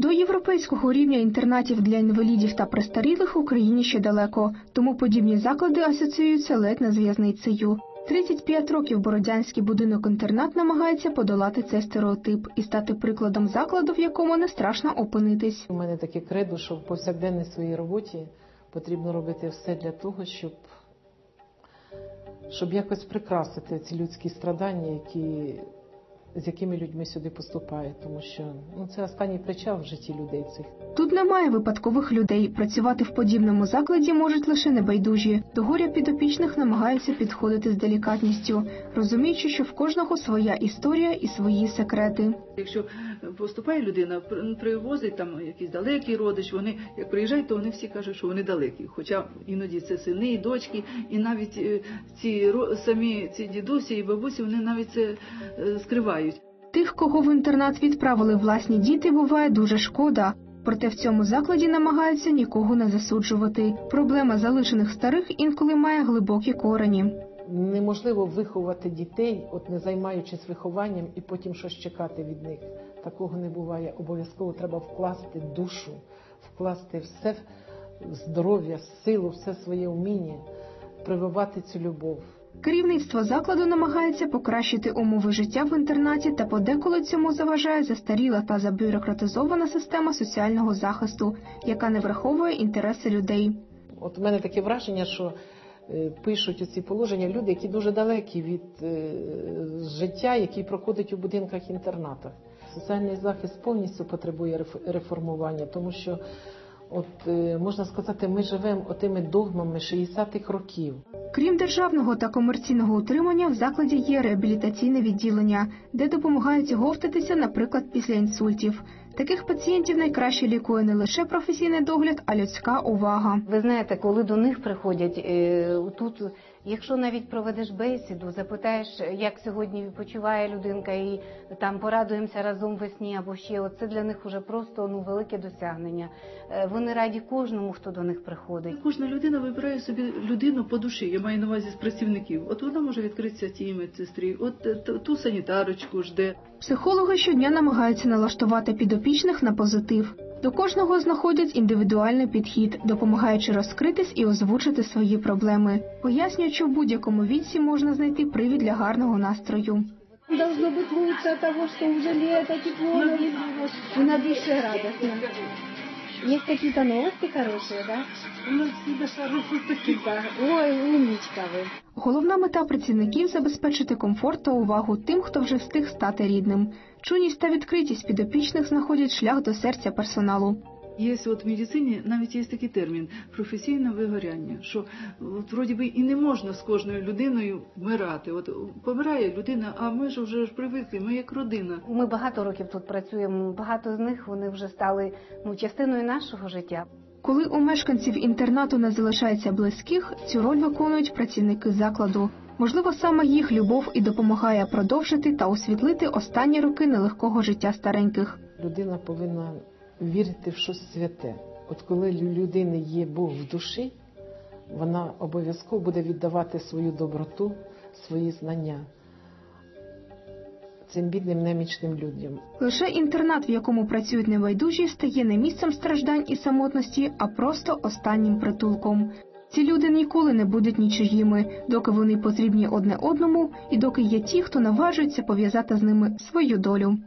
До європейського рівня інтернатів для інвалідів та престарілих Україні ще далеко, тому подібні заклади асоціюються ледь не з в'язницею. 35 років Бородянський будинок-інтернат намагається подолати цей стереотип і стати прикладом закладу, в якому не страшно опинитись. У мене таке кредо, що в повсякденній своїй роботі потрібно робити все для того, щоб, щоб якось прикрасити ці людські страдання, які, з якими людьми сюди поступають. Тому що ну, це останній причал в житті людей цих. Тут немає випадкових людей. Працювати в подібному закладі можуть лише небайдужі. До горя підопічних намагаються підходити з делікатністю, розуміючи, що в кожного своя історія і свої секрети. Якщо поступає людина, при- привозить там якийсь далекий родич, вони як приїжджають, то вони всі кажуть, що вони далекі. Хоча іноді це сини і дочки, і навіть е, ці самі ці дідусі і бабусі, вони навіть це е, скривають. Тих, кого в інтернат відправили власні діти, буває дуже шкода. Проте в цьому закладі намагаються нікого не засуджувати. Проблема залишених старих інколи має глибокі корені. Неможливо виховати дітей, от не займаючись вихованням, і потім щось чекати від них. Такого не буває. Обов'язково треба вкласти душу, вкласти все здоров'я, силу, все своє вміння, прививати цю любов. Керівництво закладу намагається покращити умови життя в інтернаті, та подеколи цьому заважає застаріла та забюрократизована система соціального захисту, яка не враховує інтереси людей. От у мене таке враження, що е, пишуть оці положення люди, які дуже далекі від е, життя, які проходить у будинках інтернатах. Соціальний захист повністю потребує реф- реформування, тому що, от е, можна сказати, ми живемо отими догмами 60-х років. Крім державного та комерційного утримання, в закладі є реабілітаційне відділення, де допомагають говтатися, наприклад, після інсультів. Таких пацієнтів найкраще лікує не лише професійний догляд, а людська увага. Ви знаєте, коли до них приходять е, тут, якщо навіть проведеш бесіду, запитаєш, як сьогодні почуває людинка, і там порадуємося разом весні або ще, от це для них вже просто ну велике досягнення. Е, Вони раді кожному, хто до них приходить. Кожна людина вибирає собі людину по душі. Я маю на увазі з працівників. От вона може відкритися тій медсестрі, от е, ту- ту санітарочку жде. Психологи щодня намагаються налаштувати підопічних на позитив. До кожного знаходять індивідуальний підхід, допомагаючи розкритись і озвучити свої проблеми, пояснюючи, в будь-якому віці можна знайти привід для гарного настрою. Должно бути лучше от того, що вже лето, тепло, и на душе радостно. Есть какие-то новости хорошие, да? Ну, да. Ой, умничка ви. Головна мета працівників забезпечити комфорт та увагу тим, хто вже встиг стати рідним. Чуність та відкритість підопічних знаходять шлях до серця персоналу. Є от в медицині навіть є такий термін професійне вигоряння, що от вроді би і не можна з кожною людиною вмирати. От помирає людина, а ми ж вже ж привикли, ми як родина. Ми багато років тут працюємо. Багато з них вони вже стали ну частиною нашого життя. Коли у мешканців інтернату не залишається близьких, цю роль виконують працівники закладу. Можливо, саме їх любов і допомагає продовжити та освітлити останні роки нелегкого життя стареньких. Людина повинна вірити в щось святе. От коли у людини є Бог в душі, вона обов'язково буде віддавати свою доброту, свої знання цим бідним немічним людям. Лише інтернат, в якому працюють небайдужі, стає не місцем страждань і самотності, а просто останнім притулком. Ці люди ніколи не будуть нічиїми, доки вони потрібні одне одному, і доки є ті, хто наважується пов'язати з ними свою долю.